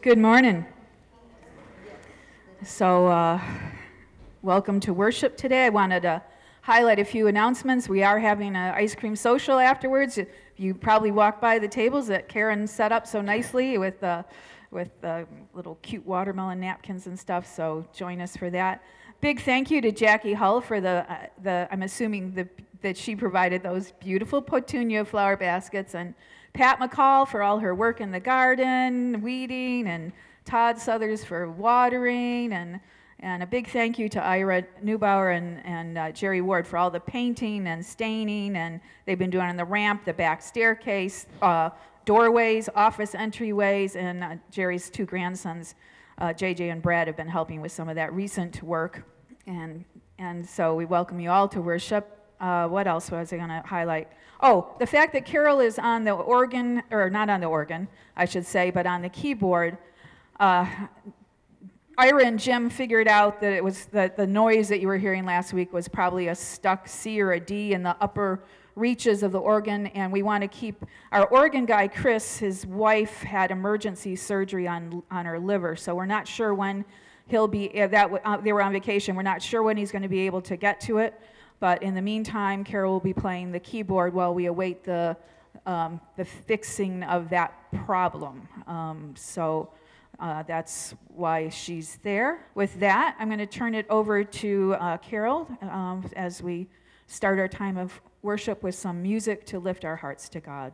Good morning. So, uh, welcome to worship today. I wanted to highlight a few announcements. We are having an ice cream social afterwards. You probably walked by the tables that Karen set up so nicely with uh, with uh, little cute watermelon napkins and stuff. So join us for that. Big thank you to Jackie Hull for the uh, the I'm assuming the that she provided those beautiful petunia flower baskets and Pat McCall for all her work in the garden, weeding, and Todd Southers for watering, and, and a big thank you to Ira Neubauer and, and uh, Jerry Ward for all the painting and staining, and they've been doing on the ramp, the back staircase, uh, doorways, office entryways, and uh, Jerry's two grandsons, uh, JJ and Brad, have been helping with some of that recent work. And, and so we welcome you all to worship. Uh, what else was I going to highlight? Oh, the fact that Carol is on the organ, or not on the organ, I should say, but on the keyboard. Uh, Ira and Jim figured out that it was that the noise that you were hearing last week was probably a stuck C or a D in the upper reaches of the organ, and we want to keep our organ guy, Chris, his wife had emergency surgery on, on her liver, so we're not sure when he'll be, uh, that, uh, they were on vacation, we're not sure when he's going to be able to get to it. But in the meantime, Carol will be playing the keyboard while we await the, um, the fixing of that problem. Um, so uh, that's why she's there. With that, I'm going to turn it over to uh, Carol um, as we start our time of worship with some music to lift our hearts to God.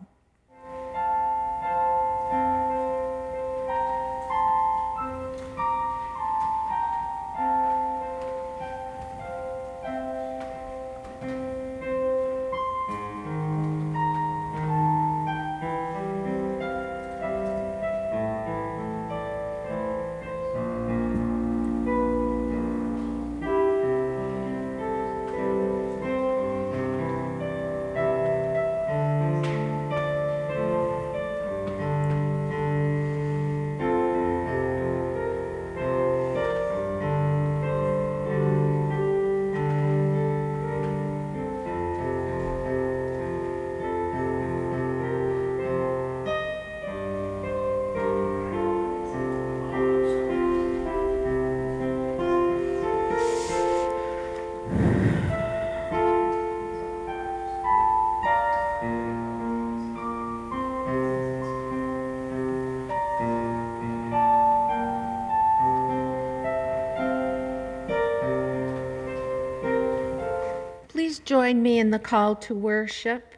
Join me in the call to worship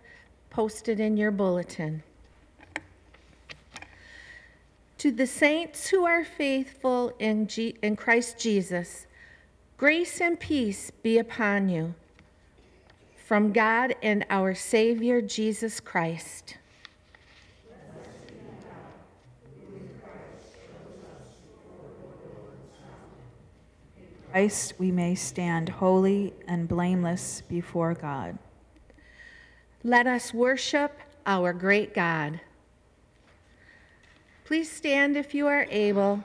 posted in your bulletin. To the saints who are faithful in, in Christ Jesus, grace and peace be upon you from God and our Savior Jesus Christ. Christ, we may stand holy and blameless before God. Let us worship our great God. Please stand if you are able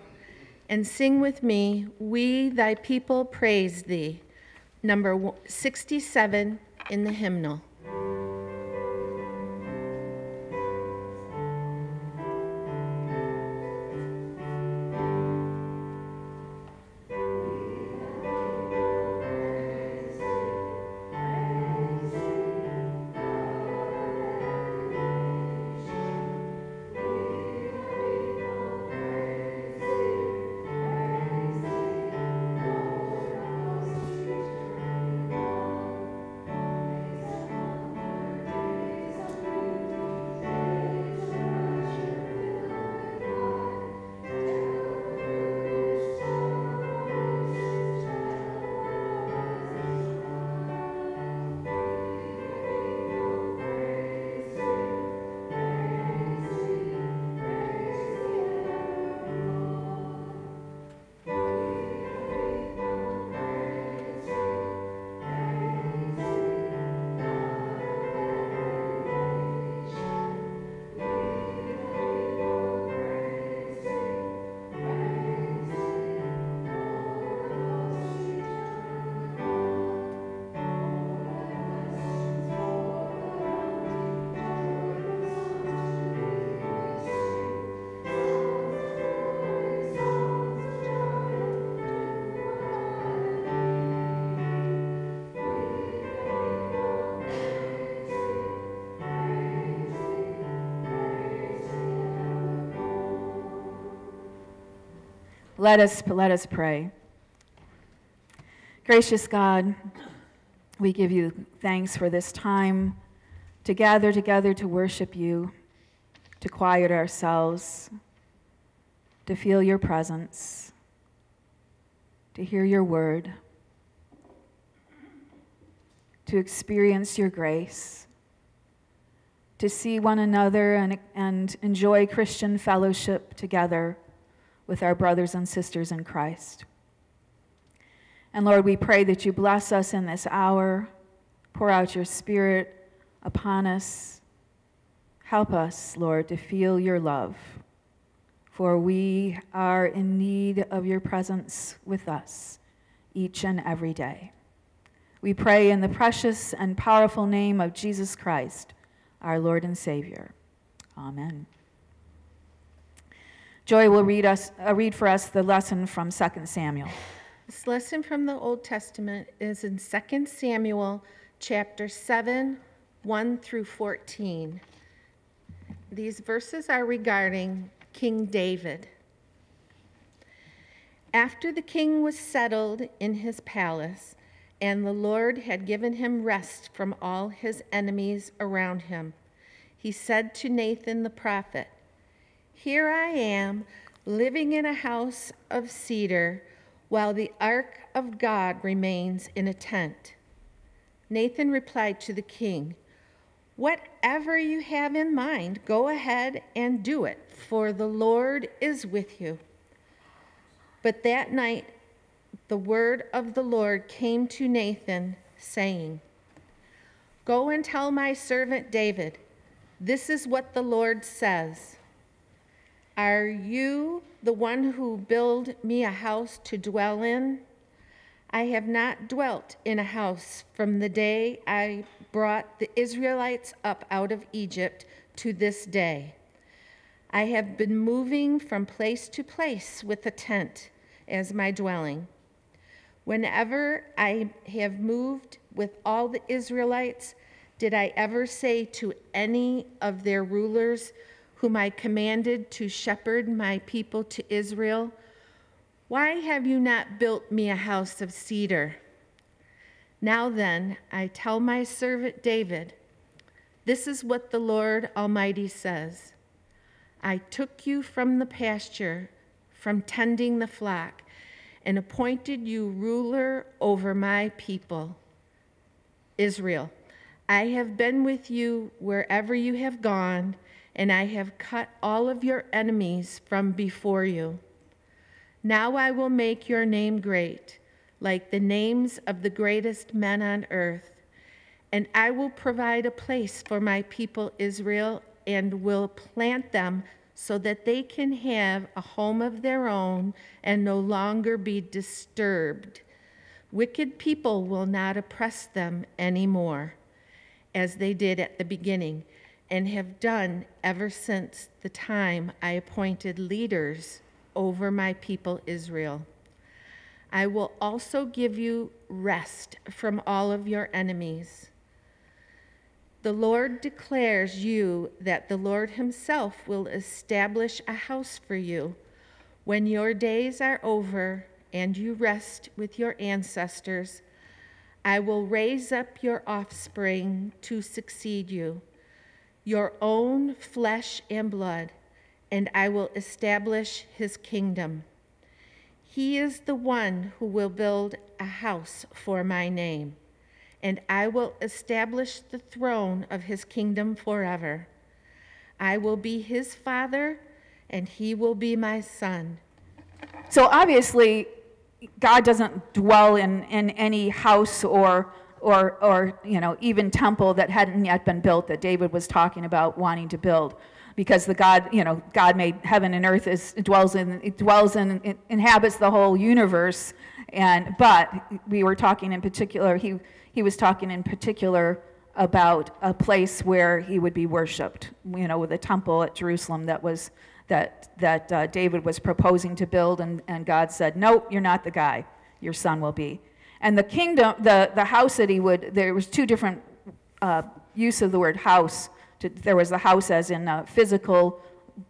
and sing with me, We Thy People Praise Thee, number 67 in the hymnal. Let us, let us pray. Gracious God, we give you thanks for this time to gather together to worship you, to quiet ourselves, to feel your presence, to hear your word, to experience your grace, to see one another and, and enjoy Christian fellowship together with our brothers and sisters in Christ. And Lord, we pray that you bless us in this hour, pour out your spirit upon us. Help us, Lord, to feel your love, for we are in need of your presence with us each and every day. We pray in the precious and powerful name of Jesus Christ, our Lord and Savior. Amen. Joy will read, us, uh, read for us the lesson from 2 Samuel. This lesson from the Old Testament is in 2 Samuel chapter 7, 1 through 14. These verses are regarding King David. After the king was settled in his palace, and the Lord had given him rest from all his enemies around him, he said to Nathan the prophet, Here I am, living in a house of cedar, while the ark of God remains in a tent. Nathan replied to the king, Whatever you have in mind, go ahead and do it, for the Lord is with you. But that night, the word of the Lord came to Nathan, saying, Go and tell my servant David, this is what the Lord says Are you the one who build me a house to dwell in? I have not dwelt in a house from the day I brought the Israelites up out of Egypt to this day. I have been moving from place to place with a tent as my dwelling. Whenever I have moved with all the Israelites, did I ever say to any of their rulers, whom I commanded to shepherd my people to Israel, Why have you not built me a house of cedar? Now then, I tell my servant David, This is what the Lord Almighty says I took you from the pasture, from tending the flock, and appointed you ruler over my people, Israel. I have been with you wherever you have gone, and I have cut all of your enemies from before you. Now I will make your name great like the names of the greatest men on earth. And I will provide a place for my people Israel and will plant them so that they can have a home of their own and no longer be disturbed. Wicked people will not oppress them anymore, as they did at the beginning and have done ever since the time I appointed leaders over my people Israel. I will also give you rest from all of your enemies. The Lord declares you that the Lord Himself will establish a house for you when your days are over and you rest with your ancestors. I will raise up your offspring to succeed you, your own flesh and blood, and I will establish His kingdom. He is the one who will build a house for my name, and I will establish the throne of his kingdom forever. I will be his father, and he will be my son. So obviously, God doesn't dwell in, in any house or, or, or, you know, even temple that hadn't yet been built that David was talking about wanting to build because the God, you know, God made heaven and earth is dwells in it dwells in it inhabits the whole universe. And but we were talking in particular, he he was talking in particular about a place where he would be worshipped, you know, with a temple at Jerusalem that was that that uh, David was proposing to build, and, and God said, Nope, you're not the guy. Your son will be. And the kingdom, the, the house that he would, there was two different uh, use of the word house to, there was the house as in a physical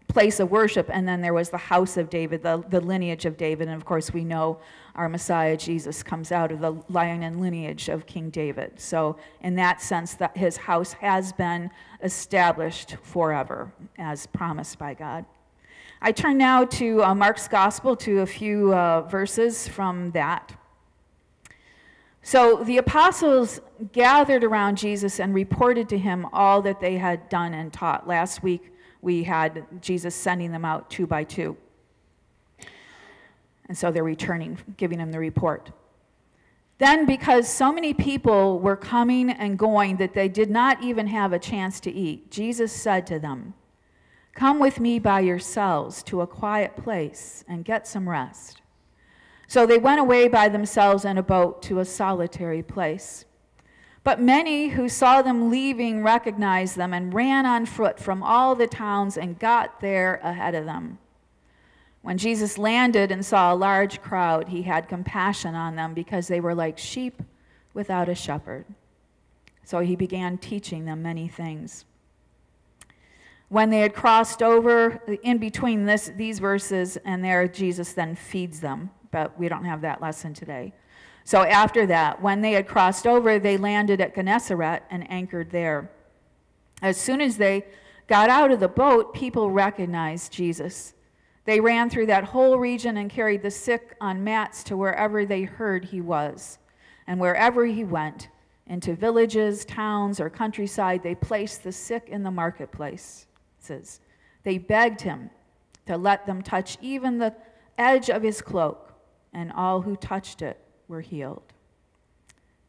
place of worship, and then there was the house of David, the, the lineage of David. And of course, we know our Messiah, Jesus, comes out of the line and lineage of King David. So, in that sense, that his house has been established forever, as promised by God. I turn now to uh, Mark's Gospel, to a few uh, verses from that. So the apostles gathered around Jesus and reported to him all that they had done and taught. Last week, we had Jesus sending them out two by two. And so they're returning, giving him the report. Then, because so many people were coming and going that they did not even have a chance to eat, Jesus said to them, Come with me by yourselves to a quiet place and get some rest. So they went away by themselves in a boat to a solitary place. But many who saw them leaving recognized them and ran on foot from all the towns and got there ahead of them. When Jesus landed and saw a large crowd, he had compassion on them because they were like sheep without a shepherd. So he began teaching them many things. When they had crossed over, in between this, these verses and there, Jesus then feeds them but we don't have that lesson today. So after that, when they had crossed over, they landed at Gennesaret and anchored there. As soon as they got out of the boat, people recognized Jesus. They ran through that whole region and carried the sick on mats to wherever they heard he was. And wherever he went, into villages, towns, or countryside, they placed the sick in the marketplaces. They begged him to let them touch even the edge of his cloak and all who touched it were healed.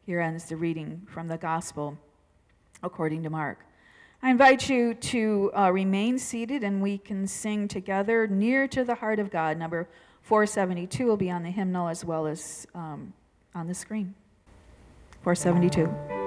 Here ends the reading from the Gospel according to Mark. I invite you to uh, remain seated and we can sing together Near to the Heart of God. Number 472 will be on the hymnal as well as um, on the screen. 472.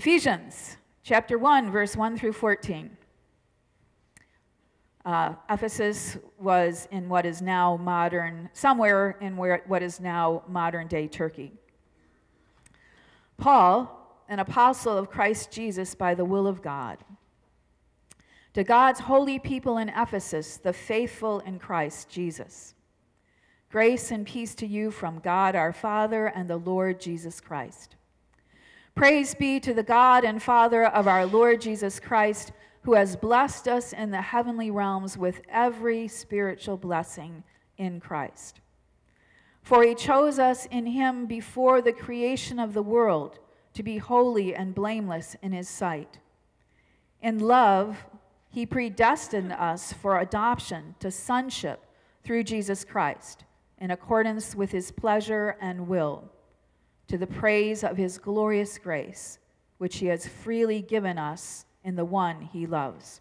Ephesians chapter 1, verse 1 through 14. Uh, Ephesus was in what is now modern, somewhere in where, what is now modern day Turkey. Paul, an apostle of Christ Jesus by the will of God, to God's holy people in Ephesus, the faithful in Christ Jesus. Grace and peace to you from God our Father and the Lord Jesus Christ. Praise be to the God and Father of our Lord Jesus Christ, who has blessed us in the heavenly realms with every spiritual blessing in Christ. For he chose us in him before the creation of the world to be holy and blameless in his sight. In love, he predestined us for adoption to sonship through Jesus Christ, in accordance with his pleasure and will, to the praise of his glorious grace, which he has freely given us in the one he loves.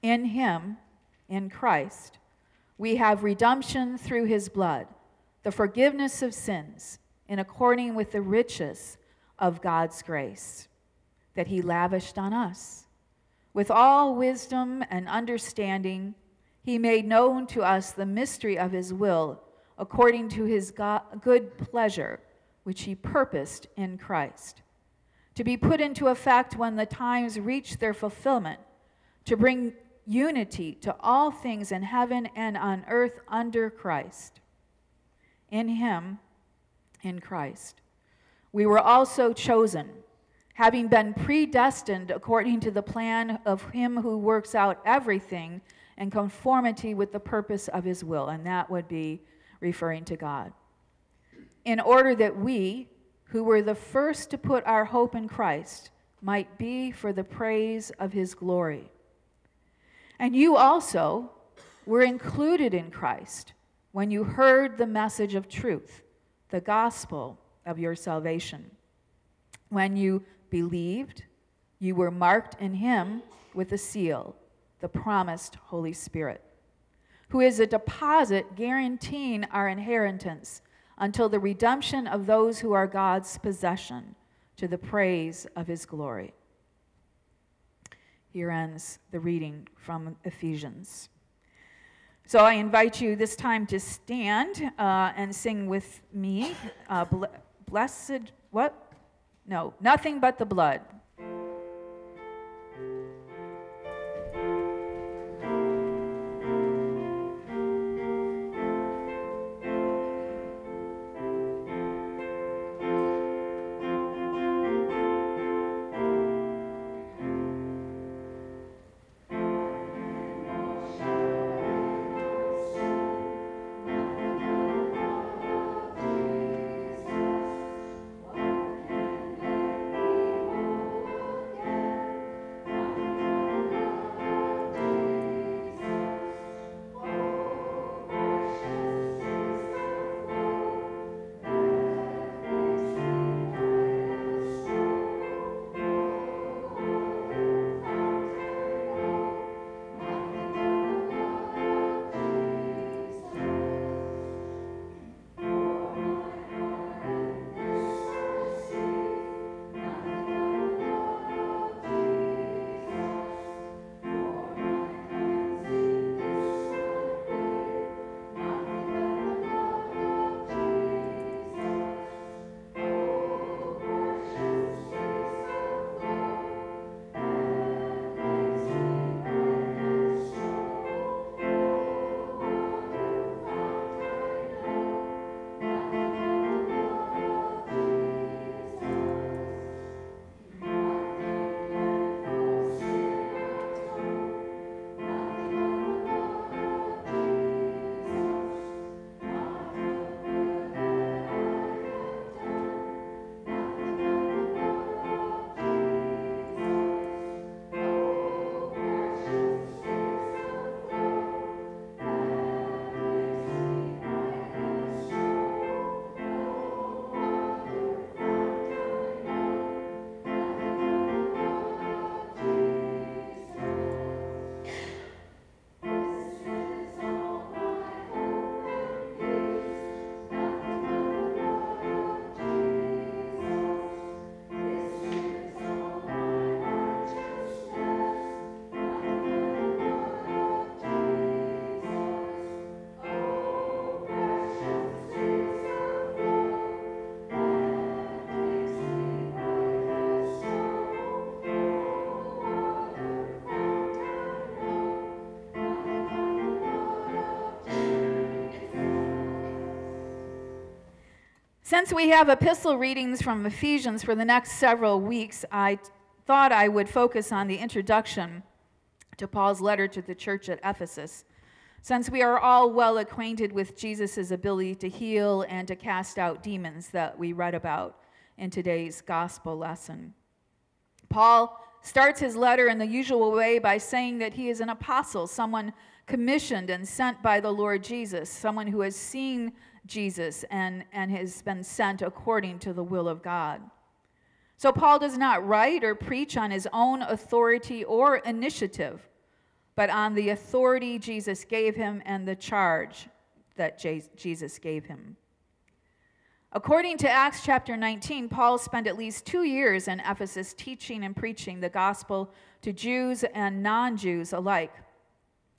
In him, in Christ, we have redemption through his blood, the forgiveness of sins, in according with the riches of God's grace that he lavished on us. With all wisdom and understanding, he made known to us the mystery of his will according to his good pleasure, which he purposed in Christ, to be put into effect when the times reach their fulfillment, to bring unity to all things in heaven and on earth under Christ. In him, in Christ, we were also chosen having been predestined according to the plan of him who works out everything in conformity with the purpose of his will. And that would be referring to God. In order that we, who were the first to put our hope in Christ, might be for the praise of his glory. And you also were included in Christ when you heard the message of truth, the gospel of your salvation. When you believed, you were marked in him with a seal, the promised Holy Spirit, who is a deposit guaranteeing our inheritance until the redemption of those who are God's possession to the praise of his glory. Here ends the reading from Ephesians. So I invite you this time to stand uh, and sing with me. Uh, blessed, what? No, nothing but the blood. Since we have epistle readings from Ephesians for the next several weeks, I thought I would focus on the introduction to Paul's letter to the church at Ephesus. Since we are all well acquainted with Jesus' ability to heal and to cast out demons that we read about in today's gospel lesson, Paul starts his letter in the usual way by saying that he is an apostle, someone commissioned and sent by the Lord Jesus, someone who has seen Jesus and, and has been sent according to the will of God. So Paul does not write or preach on his own authority or initiative, but on the authority Jesus gave him and the charge that Jesus gave him. According to Acts chapter 19, Paul spent at least two years in Ephesus teaching and preaching the gospel to Jews and non Jews alike.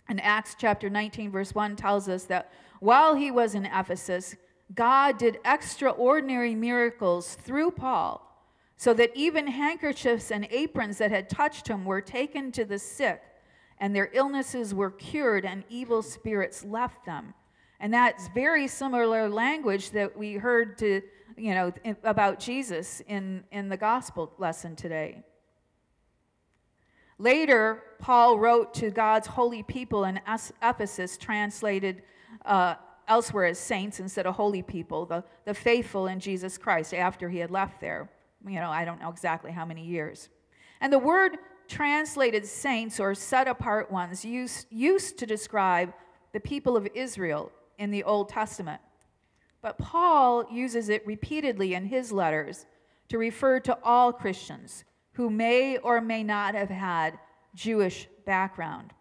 And Acts chapter 19, verse 1 tells us that while he was in Ephesus, God did extraordinary miracles through Paul, so that even handkerchiefs and aprons that had touched him were taken to the sick, and their illnesses were cured, and evil spirits left them. And that's very similar language that we heard to, you know, about Jesus in, in the gospel lesson today. Later, Paul wrote to God's holy people in Ephesus, translated uh, elsewhere as saints instead of holy people, the, the faithful in Jesus Christ, after he had left there. You know, I don't know exactly how many years. And the word translated saints or set apart ones used, used to describe the people of Israel in the Old Testament. But Paul uses it repeatedly in his letters to refer to all Christians who may or may not have had Jewish background.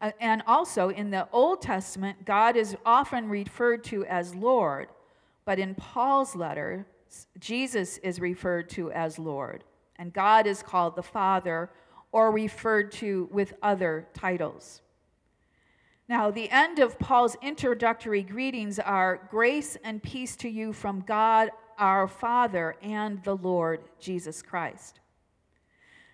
And also in the Old Testament, God is often referred to as Lord, but in Paul's letter, Jesus is referred to as Lord, and God is called the Father or referred to with other titles. Now, the end of Paul's introductory greetings are grace and peace to you from God our Father and the Lord Jesus Christ.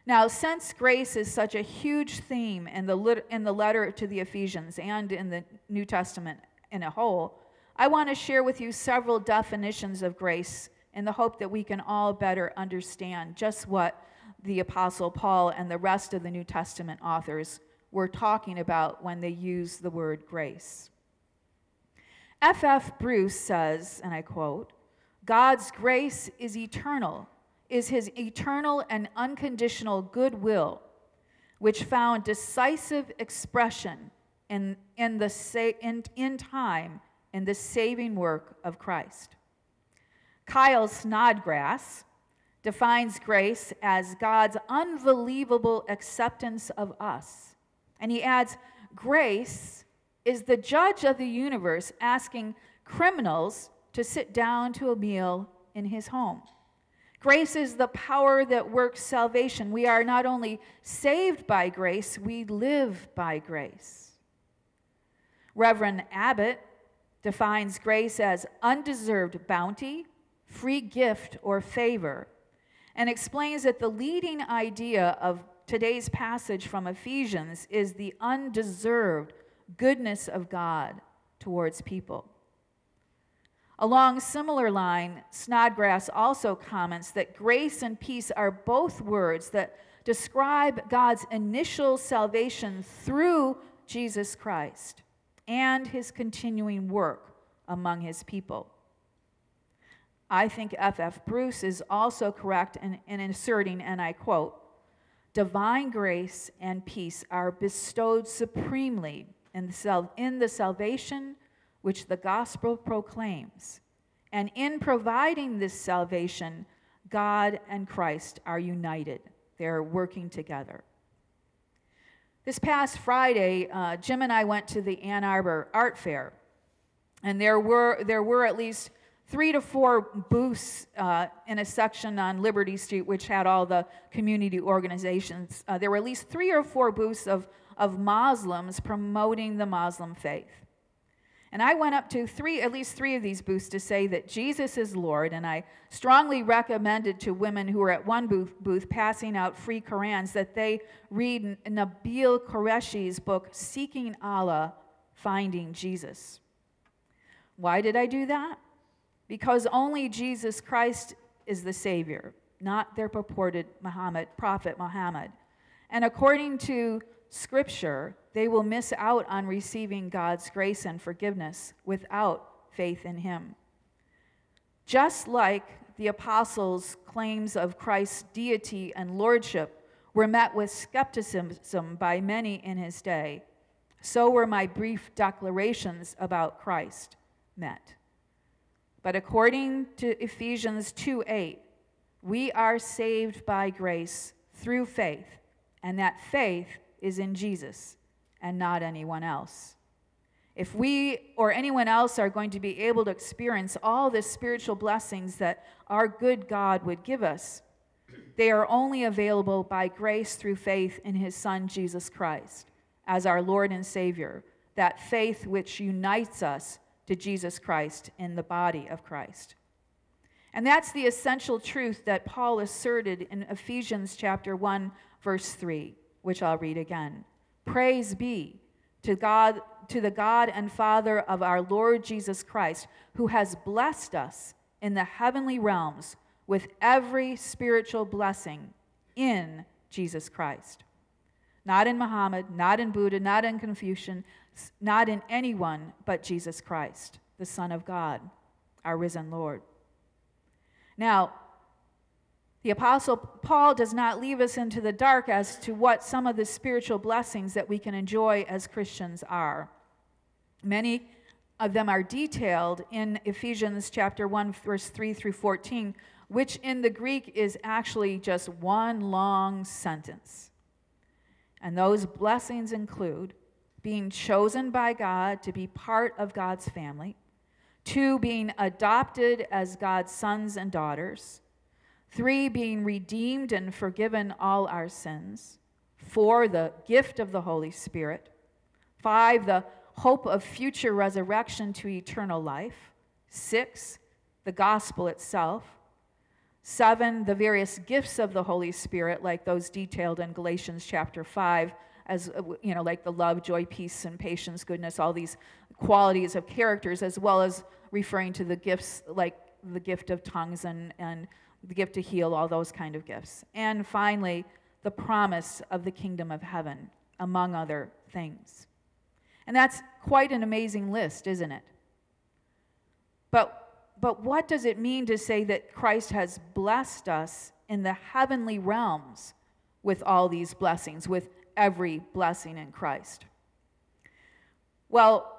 Now, since grace is such a huge theme in the, in the letter to the Ephesians and in the New Testament in a whole, I want to share with you several definitions of grace in the hope that we can all better understand just what the Apostle Paul and the rest of the New Testament authors were talking about when they use the word grace. F.F. F. Bruce says, and I quote, God's grace is eternal, is his eternal and unconditional goodwill, which found decisive expression in, in, the sa- in, in time in the saving work of Christ. Kyle Snodgrass defines grace as God's unbelievable acceptance of us and he adds, Grace is the judge of the universe asking criminals to sit down to a meal in his home. Grace is the power that works salvation. We are not only saved by grace, we live by grace. Reverend Abbott defines grace as undeserved bounty, free gift, or favor, and explains that the leading idea of today's passage from Ephesians is the undeserved goodness of God towards people. Along similar line, Snodgrass also comments that grace and peace are both words that describe God's initial salvation through Jesus Christ and his continuing work among his people. I think F.F. F. Bruce is also correct in, in inserting, and I quote, divine grace and peace are bestowed supremely in the, in the salvation which the gospel proclaims. And in providing this salvation, God and Christ are united, they're working together. This past Friday, uh, Jim and I went to the Ann Arbor Art Fair, and there were, there were at least three to four booths uh, in a section on Liberty Street, which had all the community organizations. Uh, there were at least three or four booths of, of Muslims promoting the Muslim faith. And I went up to three, at least three of these booths to say that Jesus is Lord, and I strongly recommended to women who were at one booth, booth passing out free Korans that they read Nabeel Qureshi's book, Seeking Allah, Finding Jesus. Why did I do that? because only Jesus Christ is the Savior, not their purported Muhammad, prophet Muhammad. And according to Scripture, they will miss out on receiving God's grace and forgiveness without faith in Him. Just like the apostles' claims of Christ's deity and lordship were met with skepticism by many in his day, so were my brief declarations about Christ met. But according to Ephesians 2 8, we are saved by grace through faith, and that faith is in Jesus and not anyone else. If we or anyone else are going to be able to experience all the spiritual blessings that our good God would give us, they are only available by grace through faith in his Son, Jesus Christ, as our Lord and Savior, that faith which unites us to Jesus Christ in the body of Christ. And that's the essential truth that Paul asserted in Ephesians chapter 1 verse 3, which I'll read again. Praise be to God to the God and Father of our Lord Jesus Christ, who has blessed us in the heavenly realms with every spiritual blessing in Jesus Christ. Not in Muhammad, not in Buddha, not in Confucian, not in anyone but Jesus Christ, the Son of God, our risen Lord. Now, the Apostle Paul does not leave us into the dark as to what some of the spiritual blessings that we can enjoy as Christians are. Many of them are detailed in Ephesians chapter 1 verse 3 through 14, which in the Greek is actually just one long sentence. And those blessings include being chosen by God to be part of God's family, two, being adopted as God's sons and daughters, three, being redeemed and forgiven all our sins, four, the gift of the Holy Spirit, five, the hope of future resurrection to eternal life, six, the gospel itself, seven, the various gifts of the Holy Spirit, like those detailed in Galatians chapter 5 as you know like the love joy peace and patience goodness all these qualities of characters as well as referring to the gifts like the gift of tongues and, and the gift to heal all those kind of gifts and finally the promise of the kingdom of heaven among other things and that's quite an amazing list isn't it but but what does it mean to say that christ has blessed us in the heavenly realms with all these blessings with every blessing in Christ. Well,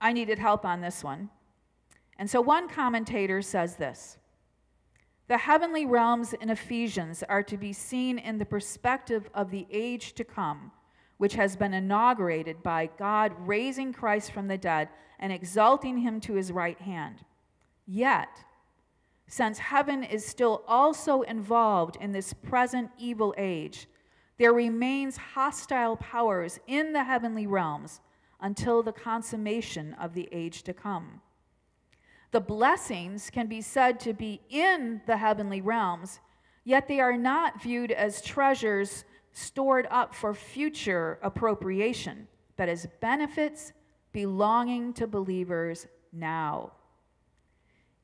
I needed help on this one. And so one commentator says this The heavenly realms in Ephesians are to be seen in the perspective of the age to come, which has been inaugurated by God raising Christ from the dead and exalting him to his right hand. Yet, since heaven is still also involved in this present evil age, there remains hostile powers in the heavenly realms until the consummation of the age to come. The blessings can be said to be in the heavenly realms, yet they are not viewed as treasures stored up for future appropriation, but as benefits belonging to believers now.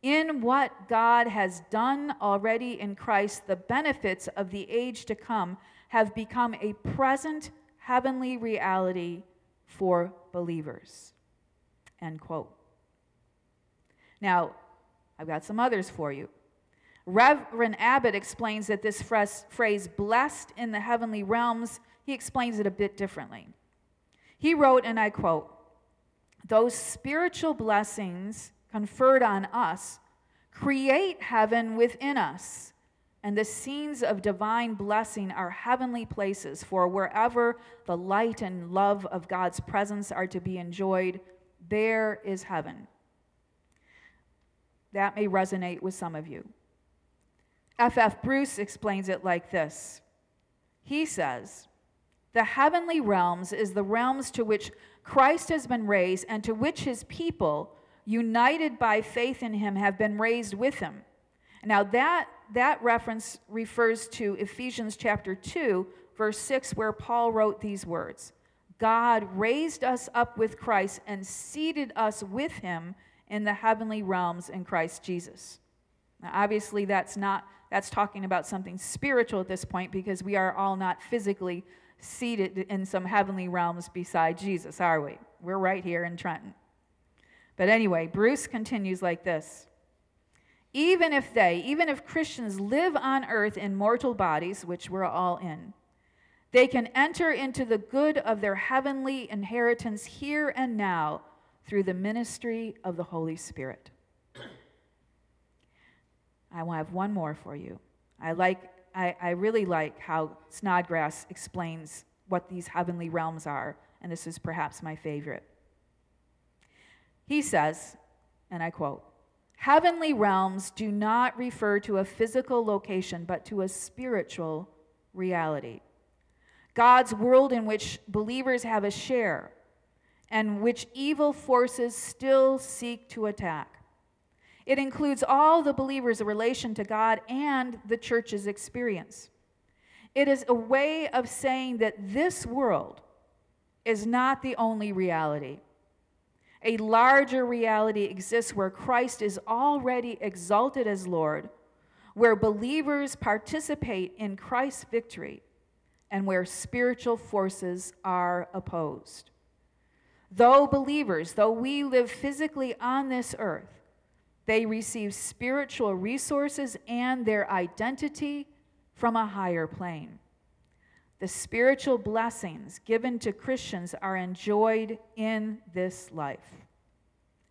In what God has done already in Christ, the benefits of the age to come have become a present heavenly reality for believers. End quote. Now, I've got some others for you. Reverend Abbott explains that this phrase, blessed in the heavenly realms, he explains it a bit differently. He wrote, and I quote, those spiritual blessings conferred on us create heaven within us and the scenes of divine blessing are heavenly places, for wherever the light and love of God's presence are to be enjoyed, there is heaven. That may resonate with some of you. F.F. F. Bruce explains it like this He says, The heavenly realms is the realms to which Christ has been raised and to which his people, united by faith in him, have been raised with him. Now, that that reference refers to Ephesians chapter 2, verse 6, where Paul wrote these words God raised us up with Christ and seated us with him in the heavenly realms in Christ Jesus. Now, obviously, that's not that's talking about something spiritual at this point because we are all not physically seated in some heavenly realms beside Jesus, are we? We're right here in Trenton. But anyway, Bruce continues like this even if they, even if Christians live on earth in mortal bodies, which we're all in, they can enter into the good of their heavenly inheritance here and now through the ministry of the Holy Spirit. I have one more for you. I like I, I really like how Snodgrass explains what these heavenly realms are, and this is perhaps my favorite. He says, and I quote, Heavenly realms do not refer to a physical location, but to a spiritual reality. God's world in which believers have a share and which evil forces still seek to attack. It includes all the believers' relation to God and the church's experience. It is a way of saying that this world is not the only reality. A larger reality exists where Christ is already exalted as Lord, where believers participate in Christ's victory, and where spiritual forces are opposed. Though believers, though we live physically on this earth, they receive spiritual resources and their identity from a higher plane. The spiritual blessings given to Christians are enjoyed in this life.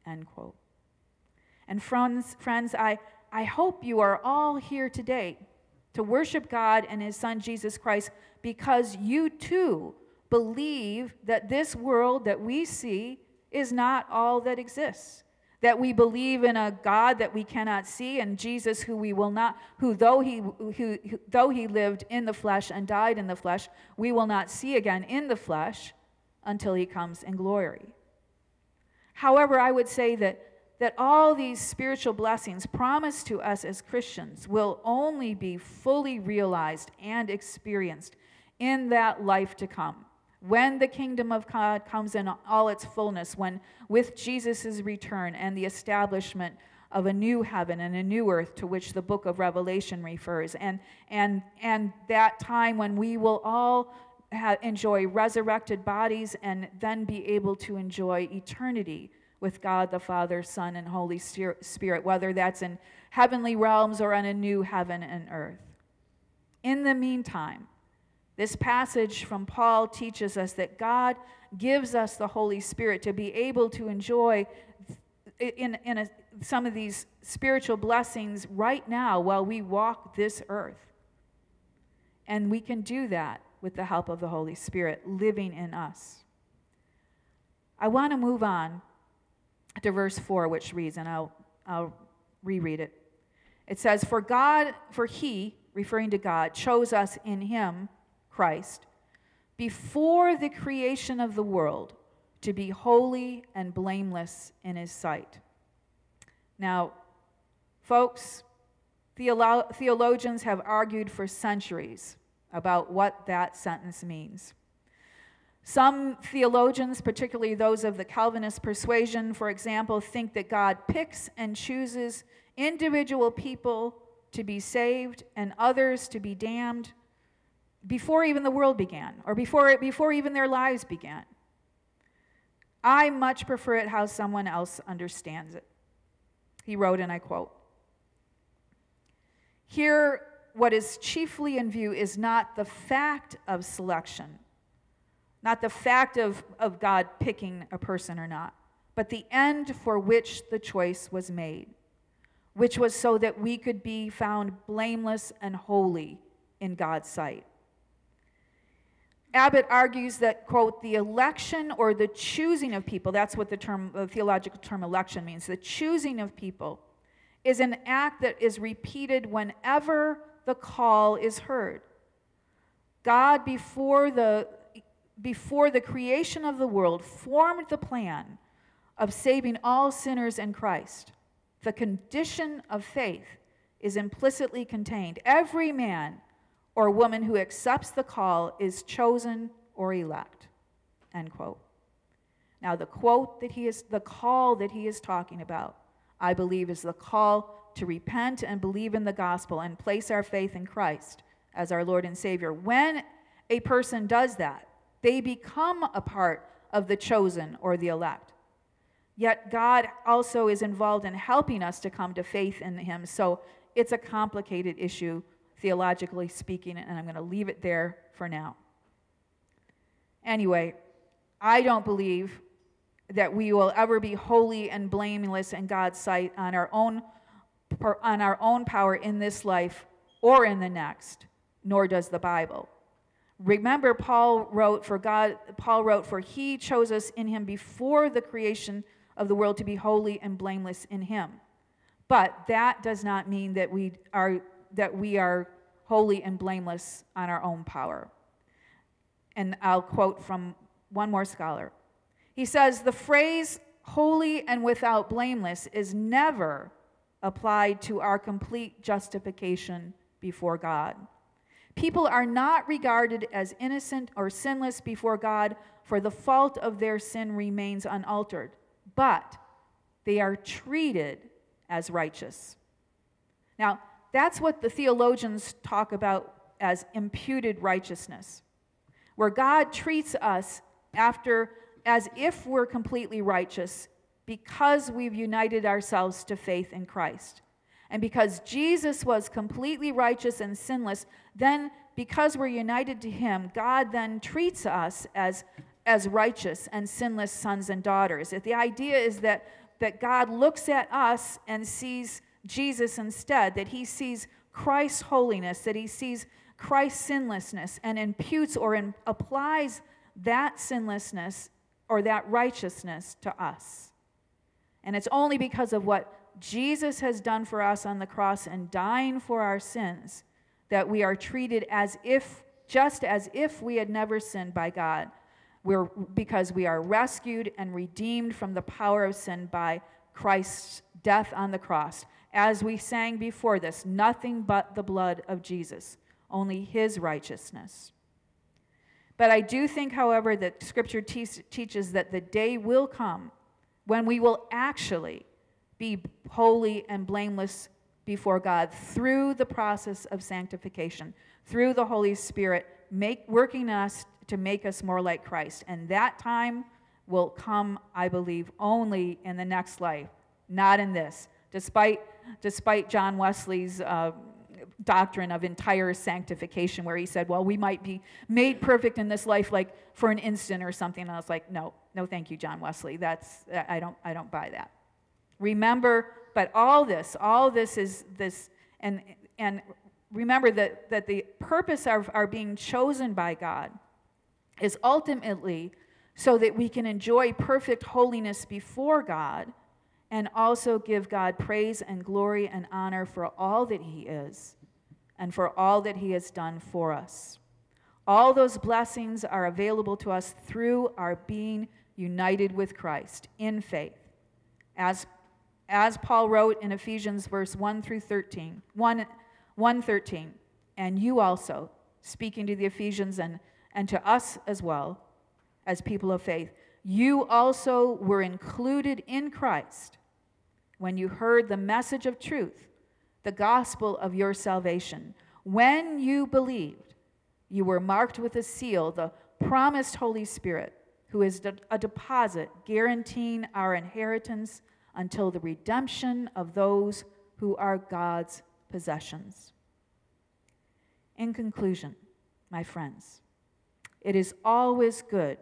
End quote. And friends, friends I, I hope you are all here today to worship God and His Son Jesus Christ because you too believe that this world that we see is not all that exists that we believe in a God that we cannot see and Jesus who we will not who though he who, who, though he lived in the flesh and died in the flesh we will not see again in the flesh until he comes in glory. However, I would say that that all these spiritual blessings promised to us as Christians will only be fully realized and experienced in that life to come when the kingdom of God comes in all its fullness, when with Jesus' return and the establishment of a new heaven and a new earth to which the book of Revelation refers, and, and, and that time when we will all enjoy resurrected bodies and then be able to enjoy eternity with God the Father, Son, and Holy Spirit, whether that's in heavenly realms or on a new heaven and earth. In the meantime, this passage from Paul teaches us that God gives us the Holy Spirit to be able to enjoy in, in a, some of these spiritual blessings right now while we walk this earth. And we can do that with the help of the Holy Spirit living in us. I want to move on to verse 4, which reads, and I'll, I'll reread it. It says, For God, for He, referring to God, chose us in Him Christ, before the creation of the world, to be holy and blameless in his sight. Now, folks, theolo- theologians have argued for centuries about what that sentence means. Some theologians, particularly those of the Calvinist persuasion, for example, think that God picks and chooses individual people to be saved and others to be damned before even the world began, or before, before even their lives began. I much prefer it how someone else understands it. He wrote, and I quote Here, what is chiefly in view is not the fact of selection, not the fact of, of God picking a person or not, but the end for which the choice was made, which was so that we could be found blameless and holy in God's sight. Abbott argues that, quote, the election or the choosing of people, that's what the term, the theological term election means, the choosing of people is an act that is repeated whenever the call is heard. God, before the, before the creation of the world, formed the plan of saving all sinners in Christ. The condition of faith is implicitly contained. Every man or woman who accepts the call is chosen or elect. End quote. Now, the quote that he is, the call that he is talking about, I believe, is the call to repent and believe in the gospel and place our faith in Christ as our Lord and Savior. When a person does that, they become a part of the chosen or the elect. Yet God also is involved in helping us to come to faith in Him. So it's a complicated issue, theologically speaking, and I'm going to leave it there for now. Anyway, I don't believe that we will ever be holy and blameless in God's sight on our own on our own power in this life or in the next, nor does the Bible. Remember Paul wrote for God Paul wrote for he chose us in him before the creation of the world to be holy and blameless in him. But that does not mean that we are that we are holy and blameless on our own power. And I'll quote from one more scholar. He says the phrase holy and without blameless is never applied to our complete justification before God. People are not regarded as innocent or sinless before God, for the fault of their sin remains unaltered, but they are treated as righteous. Now, that's what the theologians talk about as imputed righteousness, where God treats us after as if we're completely righteous because we've united ourselves to faith in Christ. And because Jesus was completely righteous and sinless, then because we're united to him, God then treats us as, as righteous and sinless sons and daughters. The idea is that, that God looks at us and sees Jesus instead, that he sees Christ's holiness, that he sees Christ's sinlessness, and imputes or in, applies that sinlessness or that righteousness to us. And it's only because of what Jesus has done for us on the cross and dying for our sins that we are treated as if, just as if we had never sinned by God. We're, because we are rescued and redeemed from the power of sin by Christ's death on the cross. As we sang before this, nothing but the blood of Jesus, only his righteousness. But I do think, however, that Scripture te- teaches that the day will come when we will actually be holy and blameless before God through the process of sanctification, through the Holy Spirit make, working us to make us more like Christ. And that time will come, I believe, only in the next life, not in this. Despite, despite John Wesley's uh, doctrine of entire sanctification, where he said, well, we might be made perfect in this life, like for an instant or something. And I was like, no, no, thank you, John Wesley. That's, I don't, I don't buy that. Remember, but all this, all this is this, and, and remember that, that the purpose of our being chosen by God is ultimately so that we can enjoy perfect holiness before God and also give God praise and glory and honor for all that He is and for all that He has done for us. All those blessings are available to us through our being united with Christ in faith. As as Paul wrote in Ephesians verse 1 through 13, 1, 1 13, and you also, speaking to the Ephesians and, and to us as well, as people of faith, you also were included in Christ when you heard the message of truth, the gospel of your salvation. When you believed, you were marked with a seal, the promised Holy Spirit, who is a deposit guaranteeing our inheritance until the redemption of those who are God's possessions. In conclusion, my friends, it is always good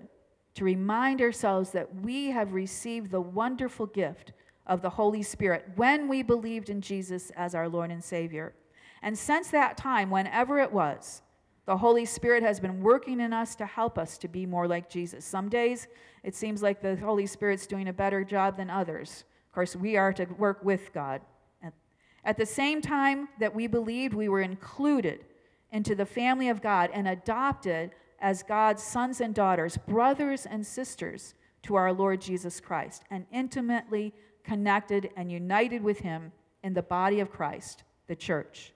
to remind ourselves that we have received the wonderful gift of the Holy Spirit when we believed in Jesus as our Lord and Savior. And since that time, whenever it was, the Holy Spirit has been working in us to help us to be more like Jesus. Some days it seems like the Holy Spirit's doing a better job than others. Of course, we are to work with God. At the same time that we believed we were included into the family of God and adopted as God's sons and daughters, brothers and sisters to our Lord Jesus Christ, and intimately connected and united with Him in the body of Christ, the church.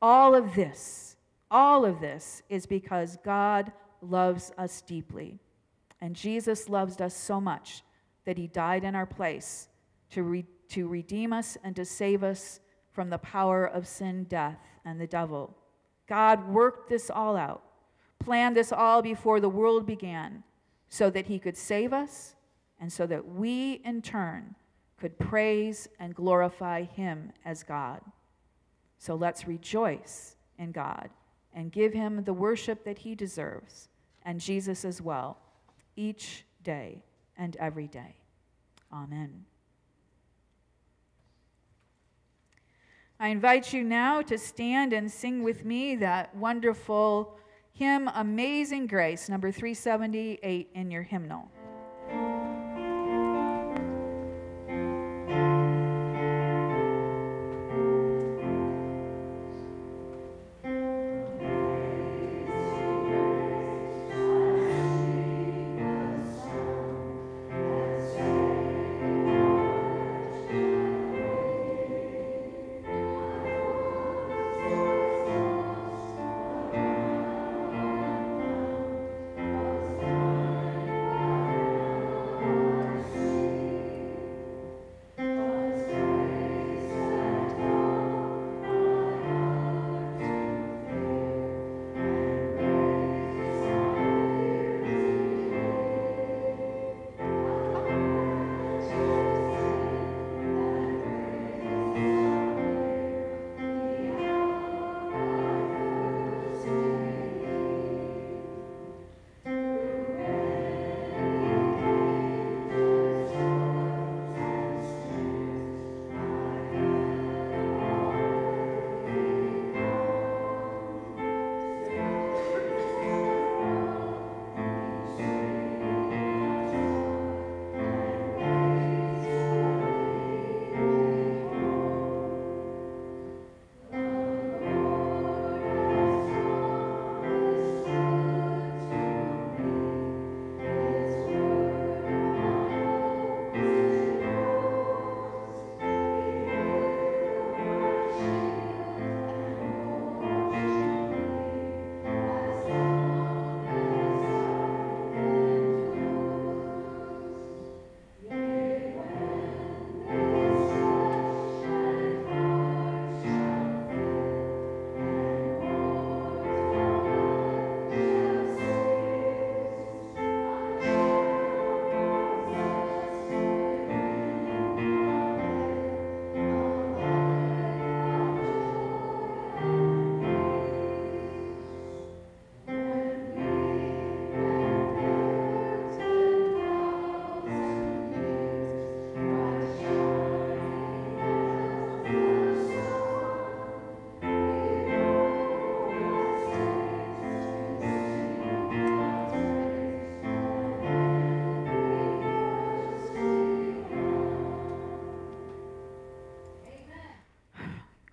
All of this, all of this is because God loves us deeply. And Jesus loves us so much that He died in our place to, re- to redeem us and to save us from the power of sin, death, and the devil. God worked this all out, planned this all before the world began, so that he could save us and so that we in turn could praise and glorify him as God. So let's rejoice in God and give him the worship that he deserves, and Jesus as well, each day and every day. Amen. I invite you now to stand and sing with me that wonderful hymn, Amazing Grace, number 378 in your hymnal.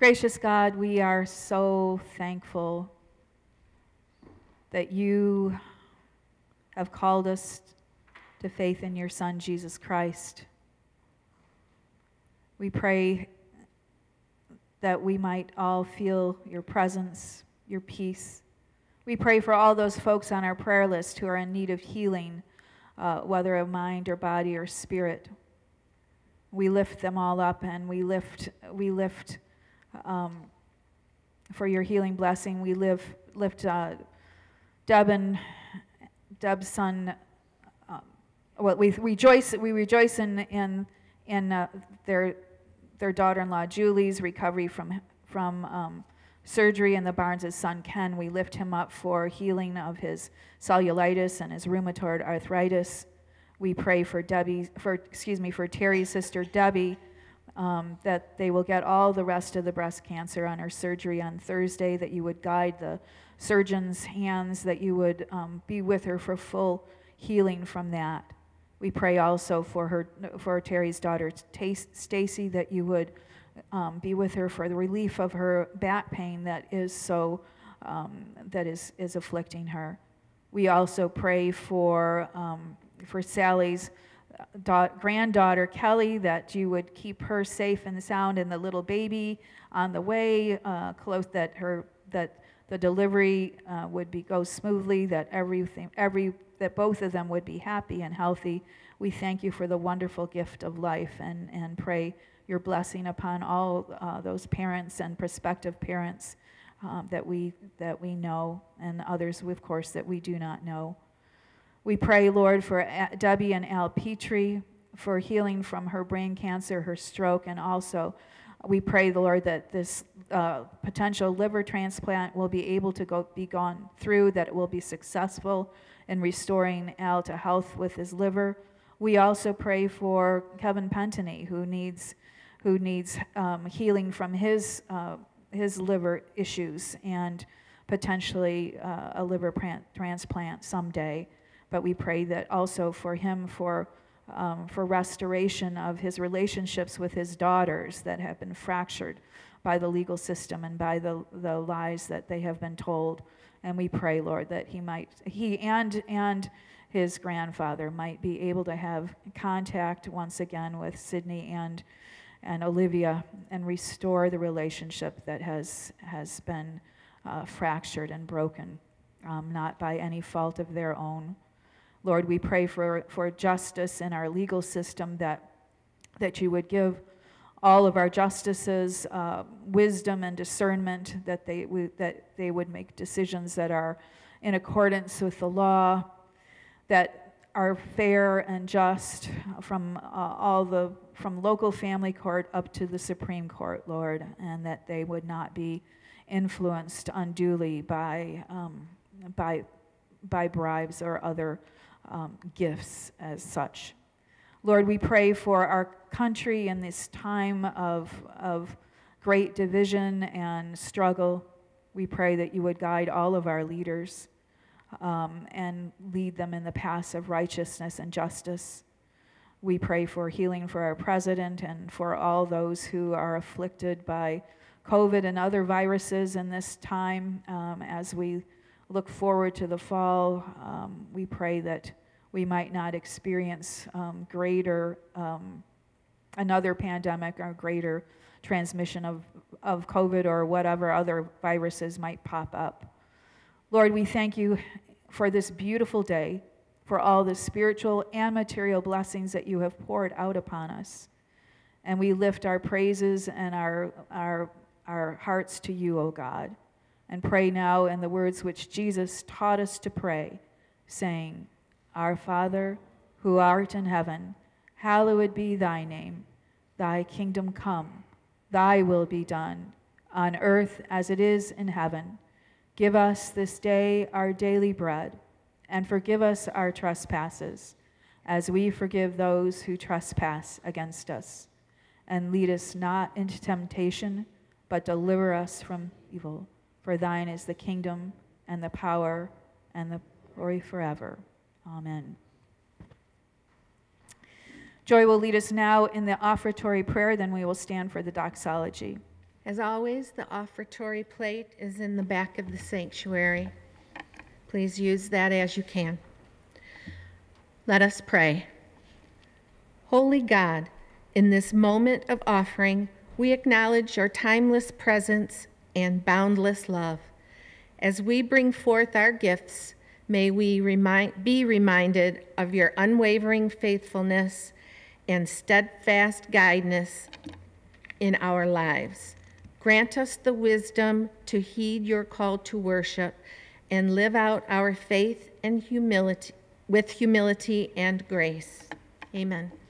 Gracious God, we are so thankful that you have called us to faith in your Son, Jesus Christ. We pray that we might all feel your presence, your peace. We pray for all those folks on our prayer list who are in need of healing, uh, whether of mind or body or spirit. We lift them all up and we lift, we lift um, for your healing blessing. We live, lift uh, Deb and Deb's son. Uh, well, we rejoice. We rejoice in in in uh, their their daughter-in-law Julie's recovery from from um, surgery, and the Barnes' son Ken. We lift him up for healing of his cellulitis and his rheumatoid arthritis. We pray for Debbie, for excuse me, for Terry's sister Debbie um, that they will get all the rest of the breast cancer on her surgery on Thursday, that you would guide the surgeon's hands, that you would um, be with her for full healing from that. We pray also for her, for Terry's daughter Stacy, that you would um, be with her for the relief of her back pain that is so um, that is is afflicting her. We also pray for um, for Sally's da- granddaughter Kelly that you would keep her safe and sound and the little baby on the way, uh, close that her that the delivery uh, would be go smoothly, that everything every that both of them would be happy and healthy. We thank you for the wonderful gift of life and and pray your blessing upon all uh, those parents and prospective parents um, that we that we know and others, of course, that we do not know. We pray, Lord, for A- Debbie and Al Petrie for healing from her brain cancer, her stroke, and also we pray, Lord, that this uh, potential liver transplant will be able to go, be gone through, that it will be successful in restoring Al to health with his liver. We also pray for Kevin Pentony, who needs, who needs um, healing from his, uh, his liver issues and potentially uh, a liver transplant someday. But we pray that also for him for um, for restoration of his relationships with his daughters that have been fractured by the legal system and by the, the lies that they have been told. And we pray, Lord, that he might, he and, and his grandfather might be able to have contact once again with Sydney and, and Olivia and restore the relationship that has, has been uh, fractured and broken, um, not by any fault of their own. Lord, we pray for, for justice in our legal system that, that you would give all of our justices uh, wisdom and discernment, that they, that they would make decisions that are in accordance with the law, that are fair and just from uh, all the from local family court up to the Supreme Court, Lord, and that they would not be influenced unduly by um, by by bribes or other um, gifts as such. Lord, we pray for our country in this time of, of great division and struggle. We pray that you would guide all of our leaders um, and lead them in the paths of righteousness and justice. We pray for healing for our president and for all those who are afflicted by COVID and other viruses in this time um, as we look forward to the fall. Um, we pray that we might not experience um, greater, um, another pandemic or greater transmission of, of COVID or whatever other viruses might pop up. Lord, we thank you for this beautiful day, for all the spiritual and material blessings that you have poured out upon us. And we lift our praises and our, our, our hearts to you, O God, and pray now in the words which Jesus taught us to pray, saying, our Father, who art in heaven, hallowed be thy name. Thy kingdom come, thy will be done, on earth as it is in heaven. Give us this day our daily bread, and forgive us our trespasses, as we forgive those who trespass against us. And lead us not into temptation, but deliver us from evil. For thine is the kingdom, and the power, and the glory forever. Amen. Joy will lead us now in the offertory prayer, then we will stand for the doxology. As always, the offertory plate is in the back of the sanctuary. Please use that as you can. Let us pray. Holy God, in this moment of offering, we acknowledge your timeless presence and boundless love. As we bring forth our gifts, May we remind, be reminded of your unwavering faithfulness and steadfast guidance in our lives. Grant us the wisdom to heed your call to worship and live out our faith and humility with humility and grace. Amen.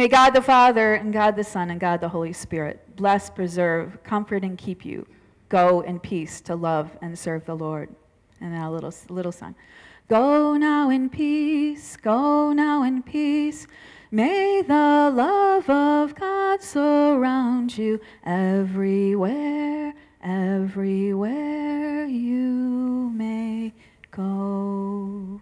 May God the Father, and God the Son, and God the Holy Spirit bless, preserve, comfort, and keep you. Go in peace to love and serve the Lord. And now, little, little son. Go now in peace, go now in peace. May the love of God surround you everywhere, everywhere you may go.